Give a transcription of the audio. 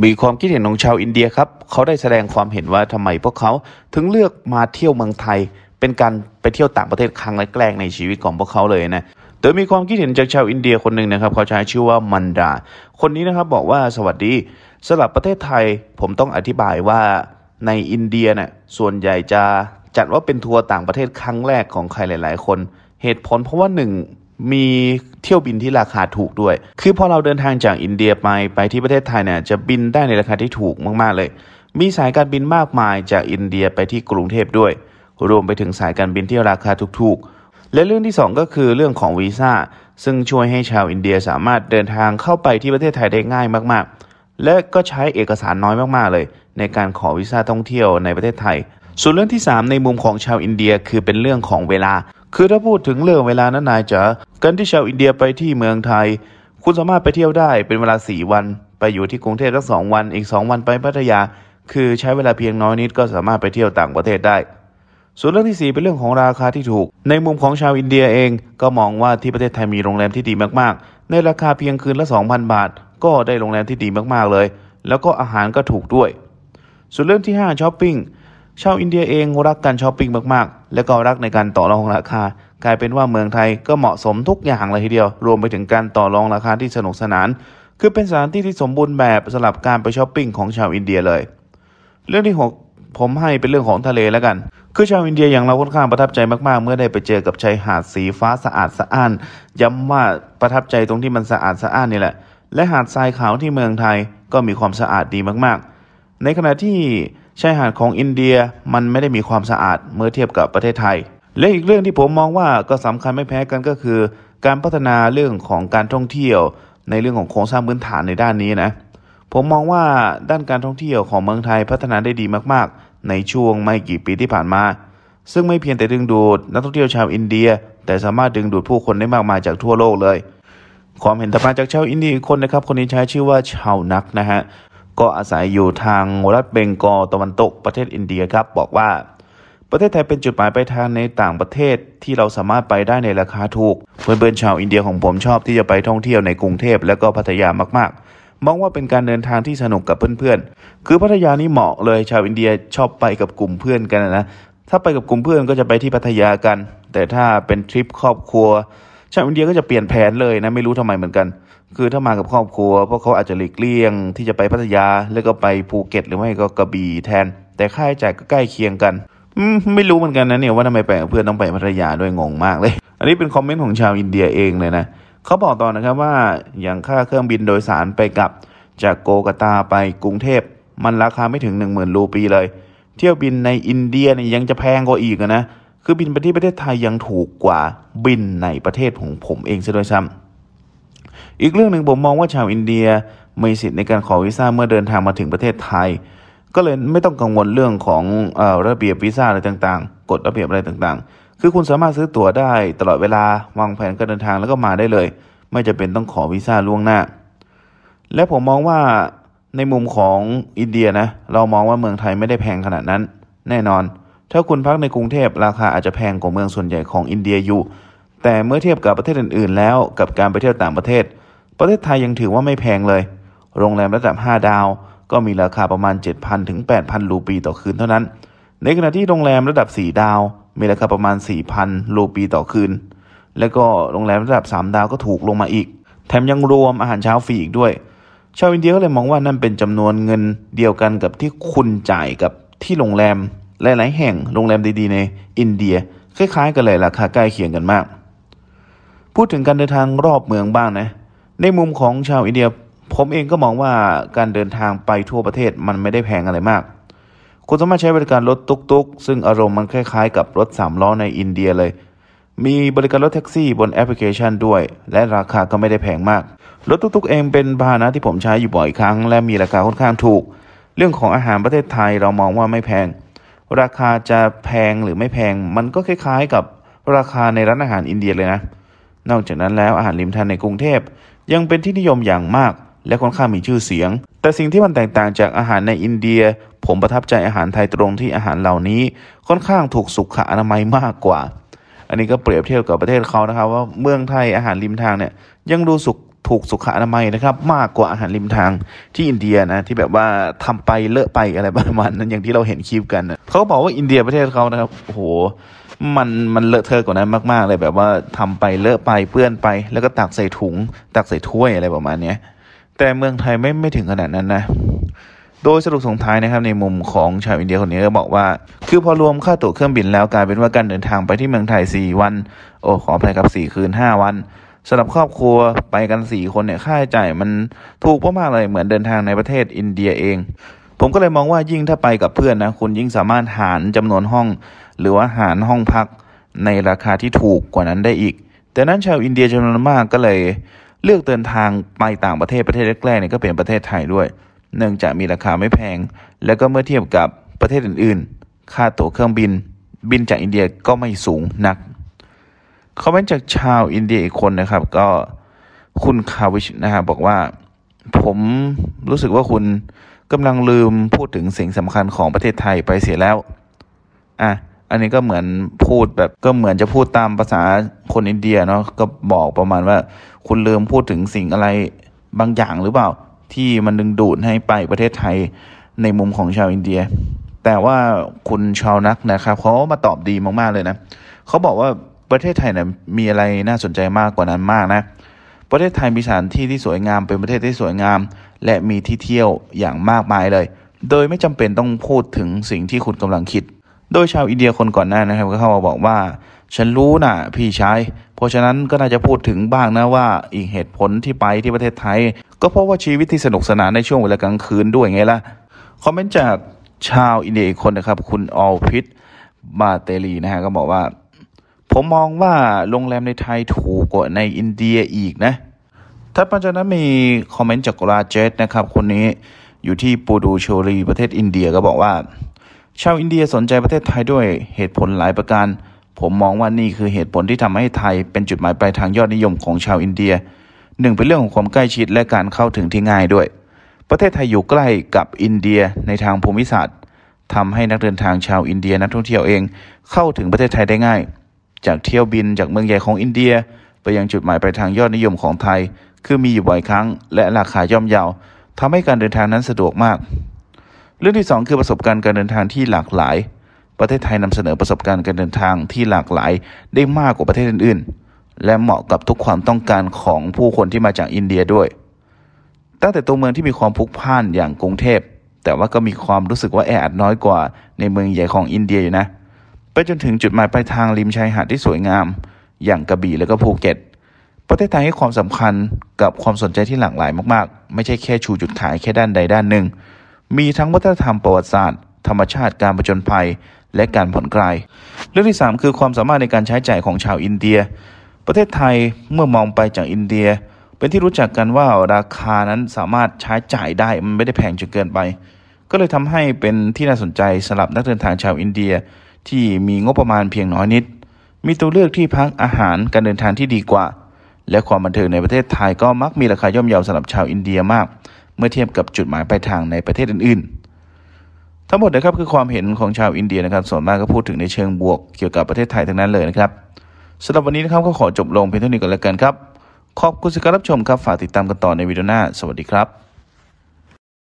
มีความคิดเห็นของชาวอินเดียครับเขาได้แสดงความเห็นว่าทำไมพวกเขาถึงเลือกมาเที่ยวเมืองไทย เป็นการไปเที่ยวต่างประเทศครั้งแรกในชีวิตของพวกเขาเลยนะโดยมีความคิดเห็นจากชาวอินเดียคนหนึ่งนะครับเขาใช้ชื่อว่ามันดา คนนี้นะครับบอกว่าสวัสดีสำหรับประเทศไทยผมต้องอธิบายว่าในอินเดียเนี่ยส่วนใหญ่จะจัดว่าเป็นทัวร์ต่างประเทศครั้งแรกของใครหลาย ๆ คน เหตุผลเพราะว่าหนึ่ง มีเที่ยวบินที่ราคาถูกด้วย คือพอเราเดินทางจากอินเดียไปไปที่ประเทศไทยเนี่ยจะบินได้ในราคาที่ถูกมากๆเลย มีสายการบินมากมายจากอินเดียไปที่กรุงเทพด้วย รวมไปถึงสายการบินที่ราคาถูกๆ และเรื่องที่ 2 ก็คือเรื่องของวีซ่าซึ่งช่วยให้ชาวอินเดียสามารถเดินทางเข้าไปที่ประเทศไทยได้ง่ายมากๆ และก็ใช้เอกสารน้อยมากๆเลย ในการขอวีซ่าท่องเที่ยวในประเทศไทย ส่วนเรื่องที่ 3 ในมุมของชาวอินเดียคือเป็นเรื่องของเวลา คือถ้าพูดถึงเรื่องเวลานั้นนายจ๋าการที่ชาวอินเดียไปที่เมืองไทย คุณสามารถไปเที่ยวได้เป็นเวลา 4 วัน ไปอยู่ที่กรุงเทพสักสองวัน อีก 2 วันไปพัทยา คือใช้เวลาเพียงน้อยนิดก็สามารถไปเที่ยวต่างประเทศได้ ส่วนเรื่องที่ 4 เป็นเรื่องของราคาที่ถูก ในมุมของชาวอินเดียเองก็มองว่าที่ประเทศไทยมีโรงแรมที่ดีมากๆ ในราคาเพียงคืนละ 2,000 บาท ก็ได้โรงแรมที่ดีมากๆเลย แล้วก็อาหารก็ถูกด้วย ส่วนเรื่องที่5ช้อปปิ้ง ชาวอินเดียเองรักการช้อปปิ้งมากๆ และก็รักในการต่อรองราคา กลายเป็นว่าเมืองไทยก็เหมาะสมทุกอย่างเลยทีเดียว รวมไปถึงการต่อรองราคาที่สนุกสนาน คือเป็นสถานที่ที่สมบูรณ์แบบสำหรับการไปช้อปปิ้งของชาวอินเดียเลย เรื่องที่ 6 ผมให้เป็นเรื่องของทะเลแล้วกัน คือชาวอินเดียอย่างเราค่อนข้างประทับใจมากๆ เมื่อได้ไปเจอกับชายหาดสีฟ้าสะอาดสะอ้าน ย้ำว่าประทับใจตรงที่มันสะอาดสะอ้านนี่แหละ และหาดทรายขาวที่เมืองไทยก็มีความสะอาดดีมากๆ ในขณะที่ ชายหาดของอินเดียมันไม่ได้มีความสะอาดเมื่อเทียบกับประเทศไทย และอีกเรื่องที่ผมมองว่าก็สำคัญไม่แพ้กันก็คือ การพัฒนาเรื่องของการท่องเที่ยว ในเรื่องของโครงสร้างพื้นฐานในด้านนี้นะ ผมมองว่าด้านการท่องเที่ยวของเมืองไทยพัฒนาได้ดีมากๆ ในช่วงไม่กี่ปีที่ผ่านมา ซึ่งไม่เพียงแต่ดึงดูดนักท่องเที่ยวชาวอินเดีย แต่สามารถดึงดูดผู้คนได้มากมายจากทั่วโลกเลยความเห็นต่อมาจากชาวอินเดียคนนะครับ คนนี้ใช้ชื่อว่าชาวนักนะฮะ ก็อาศัยอยู่ทางรัฐเบงกอลตะวันตกประเทศอินเดียครับ บอกว่า ประเทศไทยเป็นจุดหมายปลายทางในต่างประเทศที่เราสามารถไปได้ในราคาถูก เพื่อนๆชาวอินเดียของผมชอบที่จะไปท่องเที่ยวในกรุงเทพและก็พัทยามากๆ มองว่าเป็นการเดินทางที่สนุกกับเพื่อนๆ คือพัทยานี่เหมาะเลยชาวอินเดียชอบไปกับกลุ่มเพื่อนกันนะถ้าไปกับกลุ่มเพื่อนก็จะไปที่พัทยากัน แต่ถ้าเป็นทริปครอบครัวชาวอินเดียก็จะเปลี่ยนแผนเลยนะไม่รู้ทำไมเหมือนกัน คือถ้ามากับครอบครัวพวกเขาอาจจะหลีกเลี่ยง ที่จะไปพัทยาแล้วก็ไปภูเก็ต หรือไม่ก็กระบี่แทน แต่ค่าใช้จ่ายก็ใกล้เคียงกันอไม่รู้เหมือนกันนะเนี่ยว่าทำไมไปกับเพื่อนต้องไปพัทยาด้วยงงมากเลย อันนี้เป็นคอมเมนต์ของชาวอินเดียเองเลยนะเขาบอกต่อนะครับว่าอย่างค่าเครื่องบินโดยสารไปกับจากโกกาตาไปกรุงเทพ มันราคาไม่ถึง 1 0,000 รูปีเลย เที่ยวบินในอินเดียเนี่ยยังจะแพงกว่าอีกนะคือบินไปที่ประเทศไทยยังถูกกว่าบินในประเทศของผมเองซะด้วยซ้ำ อีกเรื่องหนึ่งผมมองว่าชาวอินเดียมีสิทธิ์ในการขอวีซ่าเมื่อเดินทางมาถึงประเทศไทย ก็เลยไม่ต้องกังวลเรื่องของอระเบียบวีซ่าอะไรต่างๆ กฎระเบียบอะไรต่างๆ คือคุณสามารถซื้อตั๋วได้ตลอดเวลาวางแผนการเดินทางแล้วก็มาได้เลย ไม่จะเป็นต้องขอวีซ่าล่วงหน้า และผมมองว่าในมุมของอินเดียนะเรามองว่าเมืองไทยไม่ได้แพงขนาดนั้น แน่นอน ถ้าคุณพักในกรุงเทพราคาอาจจะแพงกว่าเมืองส่วนใหญ่ของอินเดียอยู่ แต่เมื่อเทียบกับประเทศอื่น ๆ แล้วกับการไปเที่ยวต่างประเทศ ประเทศไทยยังถือว่าไม่แพงเลย โรงแรมระดับ 5 ดาว ก็มีราคาประมาณ 7,000 ถึง 8,000 รูปีต่อคืนเท่านั้น ในขณะที่โรงแรมระดับ 4 ดาว มีราคาประมาณ 4,000 รูปีต่อคืน แล้วก็โรงแรมระดับ 3 ดาวก็ถูกลงมาอีก แถมยังรวมอาหารเช้าฟรีอีกด้วย ชาวอินเดียก็เลยมองว่านั่นเป็นจำนวนเงินเดียวกันกับที่คุณจ่ายกับที่โรงแรมหลายๆแห่งโรงแรมดีๆในอินเดียคล้ายๆ กันเลยราคาใกล้เคียงกันมาก พูดถึงการเดินทางรอบเมืองบ้างนะ ในมุมของชาวอินเดีย ผมเองก็มองว่าการเดินทางไปทั่วประเทศมันไม่ได้แพงอะไรมาก คุณสามารถใช้บริการรถตุกๆ ซึ่งอารมณ์มันคล้ายๆ กับรถสามล้อในอินเดียเลย มีบริการรถแท็กซี่บนแอปพลิเคชันด้วย และราคาก็ไม่ได้แพงมาก รถตุกๆเองเป็นพาหนะที่ผมใช้อยู่บ่อยครั้ง และมีราคาค่อนข้างถูก เรื่องของอาหารประเทศไทยเรามองว่าไม่แพง ราคาจะแพงหรือไม่แพง มันก็คล้ายๆ กับราคาในร้านอาหารอินเดียเลยนะ นอกจากนั้นแล้วอาหารริมทานในกรุงเทพ ยังเป็นที่นิยมอย่างมาก และค่อนข้างมีชื่อเสียง แต่สิ่งที่มันแตกต่างจากอาหารในอินเดีย ผมประทับใจอาหารไทยตรงที่อาหารเหล่านี้ ค่อนข้างถูกสุขอนามัยมากกว่า อันนี้ก็เปรียบเทียบกับประเทศเขานะครับ ว่าเมืองไทยอาหารริมทางเนี่ยยังดูสุขถูกสุขอนามัยนะครับ มากกว่าอาหารริมทางที่อินเดียนะที่แบบว่าทำไปเลอะไปอะไรประมาณนั้นอย่างที่เราเห็นคลิปกันนะเขาบอกว่าอินเดียประเทศเขานะครับโอ้โห มันมันเลอะเทอะกว่านั้นมากๆเลยแบบว่าทำไปเลอะไปเปื้อนไป แล้วก็ตักใส่ถุง ตักใส่ถ้วยอะไรประมาณเนี้ยแต่เมืองไทยไม่ไม่ถึงขนาดนั้นนะ โดยสรุปส่งท้ายนะครับในมุมของชาวอินเดียคนนี้ก็บอกว่า คือพอรวมค่าตั๋วเครื่องบินแล้วกลายเป็นว่าการเดินทางไปที่เมืองไทย 4 วัน โอ้ขออภัยครับ 4 คืน 5 วันสำหรับครอบครัวไปกัน 4 คนเนี่ยค่าใช้จ่ายมันถูกมากๆเลยเหมือนเดินทางในประเทศอินเดียเอง ผมก็เลยมองว่ายิ่งถ้าไปกับเพื่อนนะคุณยิ่งสามารถหารจำนวนห้อง หรือว่าหารห้องพักในราคาที่ถูกกว่านั้นได้อีก ดังนั้นชาวอินเดียจำนวนมากก็เลยเลือกเดินทางไปต่างประเทศประเทศแรกๆเนี่ยก็เป็นประเทศไทยด้วย เนื่องจากมีราคาไม่แพง แล้วก็เมื่อเทียบกับประเทศอื่นๆ ค่าตั๋วเครื่องบิน บินจากอินเดียก็ไม่สูงนักคอมเมนต์จากชาวอินเดียอีกคนนะครับ ก็คุณคาวิชนะครับบอกว่าผมรู้สึกว่าคุณกำลังลืมพูดถึงสิ่งสำคัญของประเทศไทยไปเสียแล้ว อะ อันนี้ก็เหมือนพูดแบบก็เหมือนจะพูดตามภาษาคนอินเดียเนาะก็บอกประมาณว่า คุณลืมพูดถึงสิ่งอะไรบางอย่างหรือเปล่า ที่มันดึงดูดให้ไปประเทศไทยในมุมของชาวอินเดีย แต่ว่าคุณชาวนักนะครับเขามาตอบดีมากๆเลยนะเขาบอกว่าประเทศไทยเนี่ยมีอะไรน่าสนใจมากกว่านั้นมากนะ ประเทศไทยมีสถานที่ที่สวยงามเป็นประเทศที่สวยงาม และมีที่เที่ยวอย่างมากมายเลย โดยไม่จำเป็นต้องพูดถึงสิ่งที่คุณกำลังคิด โดยชาวอินเดียคนก่อนหน้านะครับ ก็เข้ามาบอกว่า ฉันรู้นะพี่ชาย เพราะฉะนั้นก็น่าจะพูดถึงบ้างนะว่าอีกเหตุผลที่ไปที่ประเทศไทย ก็เพราะว่าชีวิตที่สนุกสนานในช่วงเวลากลางคืนด้วยไงล่ะ คอมเมนต์จากชาวอินเดียอีกคนนะครับ คุณออลพิทบาเตลีนะฮะก็บอกว่า ผมมองว่าโรงแรมในไทยถูกกว่าในอินเดียอีกนะถ้าปัจจุบันมีคอมเมนต์จากราเจตนะครับ คนนี้อยู่ที่ปูดูเชอร์รีประเทศอินเดียก็บอกว่า ชาวอินเดียสนใจประเทศไทยด้วยเหตุผลหลายประการ ผมมองว่านี่คือเหตุผลที่ทำให้ไทยเป็นจุดหมายปลายทางยอดนิยมของชาวอินเดียหนึ่งเป็นเรื่องของความใกล้ชิดและการเข้าถึงที่ง่ายด้วย ประเทศไทยอยู่ใกล้กับอินเดียในทางภูมิศาสตร์ทำให้นักเดินทางชาวอินเดียนักท่องเที่ยวเองเข้าถึงประเทศไทยได้ง่าย จากเที่ยวบินจากเมืองใหญ่ของอินเดีย ไปยังจุดหมายปลายทางยอดนิยมของไทย คือมีอยู่บ่อยครั้ง และราคาย่อมเยาวทำให้การเดินทางนั้นสะดวกมาก เรื่องที่ 2 คือประสบการณ์การเดินทางที่หลากหลาย ประเทศไทยนำเสนอประสบการณ์การเดินทางที่หลากหลาย ได้มากกว่าประเทศอื่นๆ และเหมาะกับทุกความต้องการของผู้คนที่มาจากอินเดียด้วย ตั้งแต่ตัวเมืองที่มีความพลุกพล่านอย่างกรุงเทพ แต่ว่าก็มีความรู้สึกว่าแออัดน้อยกว่าในเมืองใหญ่ของอินเดียอยู่นะ ไปจนถึงจุดหมายปลายทางริมชายหาดที่สวยงาม อย่างกระบี่และก็ภูเก็ต ประเทศไทยให้ความสำคัญกับความสนใจที่หลากหลายมากๆ ไม่ใช่แค่ชูจุดขายแค่ด้านใดด้านหนึ่ง มีทั้งวัฒนธรรมประวัติศาสตร์ ธรรมชาติการปะจนภัย และการผ่อนคลาย เรื่องที่ 3 คือความสามารถในการใช้จ่ายของชาวอินเดีย ประเทศไทยเมื่อมองไปจากอินเดีย เป็นที่รู้จักกันว่าราคานั้นสามารถใช้จ่ายได้มันไม่ได้แพงจนเกินไป ก็เลยทำให้เป็นที่น่าสนใจสำหรับนักเดินทางชาวอินเดียที่มีงบประมาณเพียงน้อยนิด มีตัวเลือกที่พักอาหารการเดินทางที่ดีกว่า และความบันเทิงในประเทศไทยก็มักมีราคาย่อมเยาสำหรับชาวอินเดียมาก เมื่อเทียบกับจุดหมายปลายทางในประเทศอื่น ๆ ทั้งหมดนะครับคือความเห็นของชาวอินเดียนะครับส่วนมากก็พูดถึงในเชิงบวกเกี่ยวกับประเทศไทยทั้งนั้นเลยนะครับสำหรับวันนี้นะครับก็ขอจบลงเพียงเท่านี้ก่อนแล้วกันครับขอบคุณสำหรับการรับชมครับฝากติดตามกันต่อในวิดีโอหน้า สวัสดีครับ